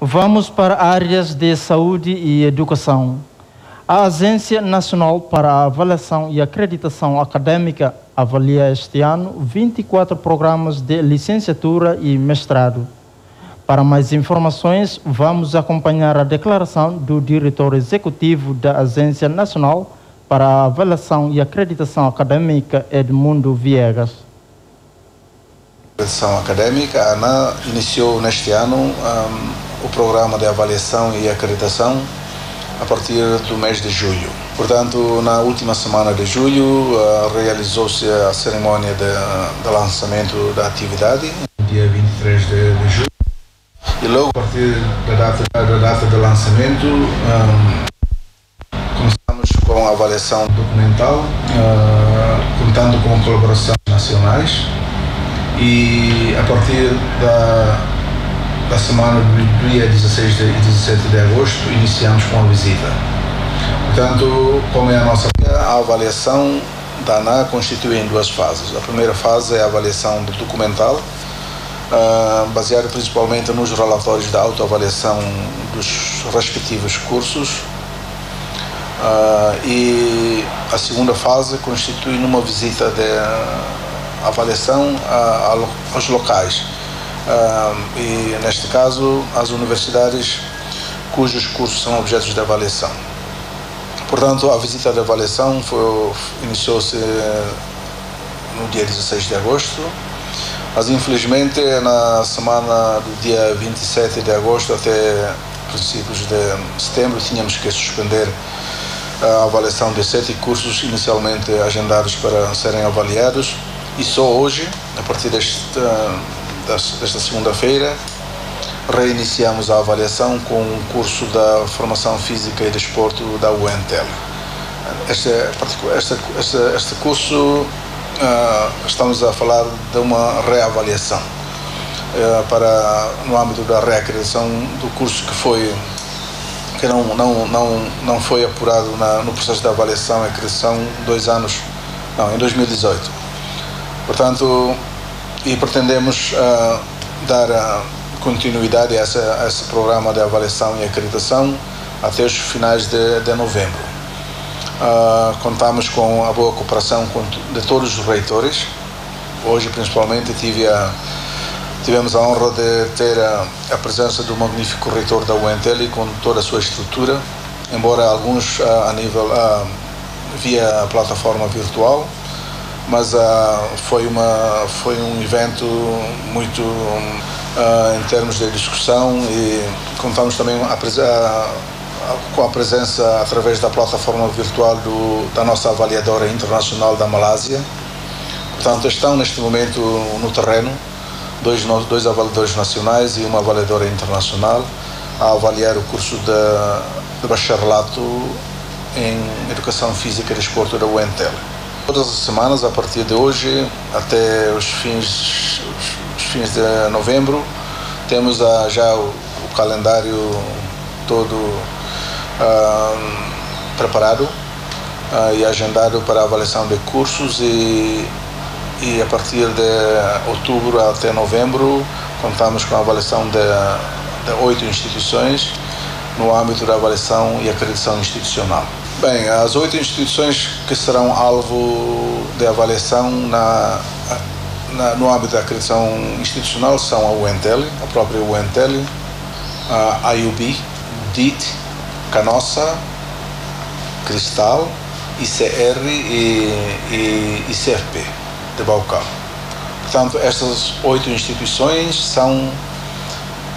Vamos para áreas de saúde e educação. A Agência Nacional para a Avaliação e Acreditação Acadêmica avalia este ano 24 programas de licenciatura e mestrado. Para mais informações, vamos acompanhar a declaração do diretor executivo da Agência Nacional para a Avaliação e Acreditação Acadêmica, Edmundo Viegas. A acreditação acadêmica, ANA iniciou neste ano um, o programa de avaliação e acreditação a partir do mês de julho. Portanto, na última semana de julho, uh, realizou-se a cerimônia de, de, lançamento da atividade, dia 23 de, de julho. E logo a partir da data, da data de lançamento, um, começamos com a avaliação documental, uh, contando com colaborações nacionais. E a partir da, da semana do dia 16 e 17 de agosto, iniciamos com a visita. Portanto, como é a nossa a avaliação da ANA constitui em duas fases. A primeira fase é a avaliação do documental, uh, baseado principalmente nos relatórios da autoavaliação dos respectivos cursos. Uh, e a segunda fase constitui numa visita de avaliação a, a, aos locais. E neste caso, as universidades cujos cursos são objetos de avaliação. Portanto, a visita de avaliação iniciou-se no dia 16 de agosto mas infelizmente na semana do dia 27 de agosto até princípios de setembro tínhamos que suspender a avaliação de sete cursos inicialmente agendados para serem avaliados e só hoje, a partir desta, desta segunda-feira, reiniciamos a avaliação com um curso da formação física e desporto da UNTEL. Este, este, este, este curso uh, estamos a falar de uma reavaliação uh, para no âmbito da reacreditação do curso que foi que não não não não foi apurado na, no processo de avaliação e acreditação dois anos não em 2018 portanto e pretendemos uh, dar continuidade a, essa, a esse programa de avaliação e acreditação até os finais de, de novembro Uh, contamos com a boa cooperação de todos os reitores. Hoje, principalmente, a, tivemos a honra de ter a, a, presença do magnífico reitor da UNTL com toda a sua estrutura, embora alguns uh, a nível uh, via plataforma virtual, mas foi, uma, foi um evento muito em termos de discussão e contamos também a, a com a presença através da plataforma virtual do, da nossa avaliadora internacional da Malásia. Portanto, estão neste momento no terreno dois, dois avaliadores nacionais e uma avaliadora internacional a avaliar o curso de, de bacharelato em Educação Física e Desporto da UNTEL. Todas as semanas, a partir de hoje até os fins, os, fins de novembro, temos a, já o, o calendário todo preparado uh, e agendado para avaliação de cursos e, e a partir de outubro até novembro contamos com a avaliação de, de oito instituições no âmbito da avaliação e acreditação institucional. Bem, as oito instituições que serão alvo de avaliação na, na, no âmbito da acreditação institucional são a UNTEL, a própria UNTEL, a IUB, DIT, Canossa, Cristal, ICR e, e ICFP de Balcão. Portanto, estas oito instituições são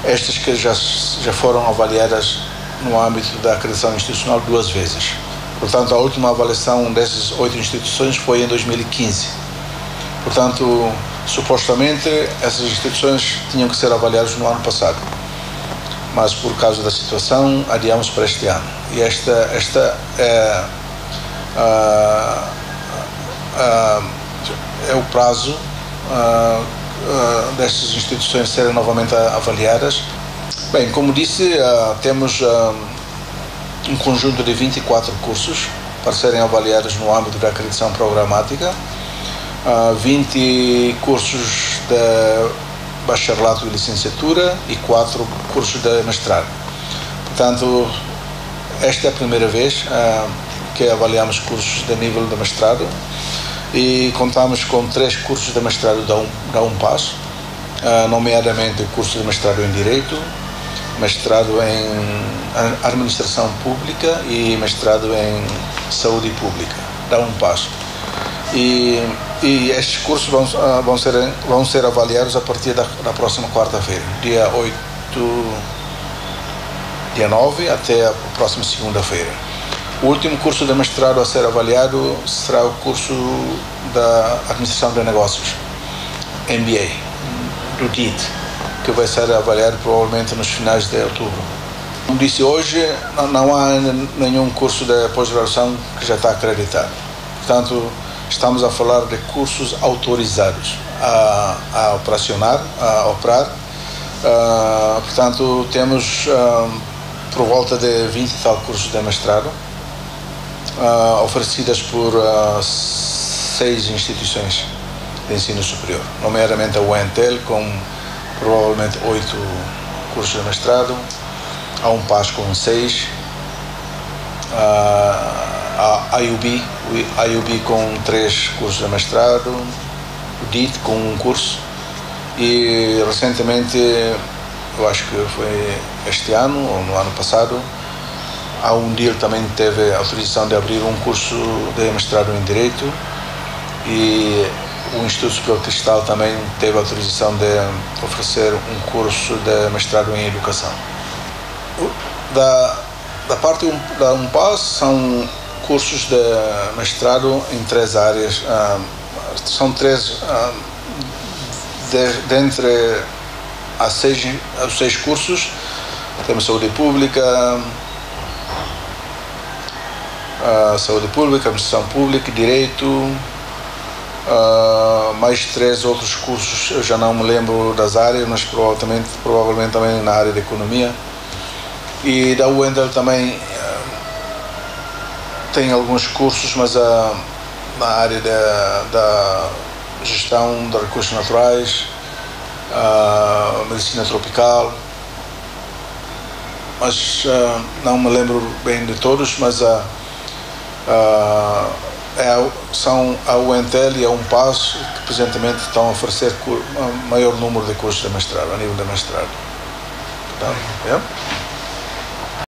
estas que já, já foram avaliadas no âmbito da acreditação institucional duas vezes. Portanto, a última avaliação dessas oito instituições foi em 2015. Portanto, supostamente essas instituições tinham que ser avaliadas no ano passado mas por causa da situação adiamos para este ano. E esta, esta é, uh, uh, é o prazo uh, destas instituições serem novamente avaliadas. Bem, como disse, temos um conjunto de 24 cursos para serem avaliados no âmbito da acreditação programática, 20 cursos de bacharelato e licenciatura e quatro cursos de mestrado. Portanto, esta é a primeira vez uh, que avaliamos cursos de nível de mestrado e contamos com três cursos de mestrado da, um, da uh, nomeadamente o curso de mestrado em Direito, mestrado em Administração Pública e mestrado em Saúde Pública, da UNPAS. E, e estes cursos vão, uh, vão, ser, vão ser avaliados a partir da, da próxima quarta-feira, dia 8, dia 9 até a próxima segunda-feira. O último curso de mestrado a ser avaliado será o curso da Administração de Negócios, MBA, do DIT, que vai ser avaliado provavelmente nos finais de outubro. Como disse hoje, não há nenhum curso de pós-graduação que já está acreditado. Portanto, estamos a falar de cursos autorizados a, a operacionar, a operar. Uh, portanto, temos uh, por volta de 20 e tal cursos de mestrado uh, oferecidas por seis instituições de ensino superior, nomeadamente a UNTEL, com provavelmente oito cursos de mestrado, a UNPAS com seis, a IUB, a IUB com três cursos de mestrado, o DIT com um curso. E recentemente, eu acho que foi este ano ou no ano passado, a UNDIR também teve autorização de abrir um curso de mestrado em Direito. E o Instituto Superior também teve autorização de oferecer um curso de mestrado em Educação. Da, da parte da UNPAS são cursos de mestrado em três áreas. Ah, são três, ah, de, dentre as seis, os seis cursos, temos saúde pública, uh, saúde pública, administração pública, direito, uh, mais três outros cursos, eu já não me lembro das áreas, mas provavelmente, provavelmente também na área de economia. E da Wendel também uh, tem alguns cursos, mas uh, na área da, da gestão de recursos naturais, medicina tropical, mas não me lembro bem de todos, mas Uh, é, são a UNTEL e a UNPAS que presentemente estão a oferecer maior número de cursos de mestrado, a nível de mestrado. É?